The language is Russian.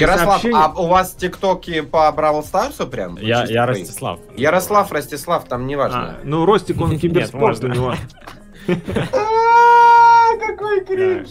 Ярослав, сообщение. а у вас тиктоки по Бравл Старсу прям? Я, я? Ростислав. Ярослав, Ростислав, там не А, важно. ну, Ростик, он киберспорт у него. А, какой кринж.